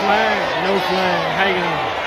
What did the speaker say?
flag, no flag. How you gonna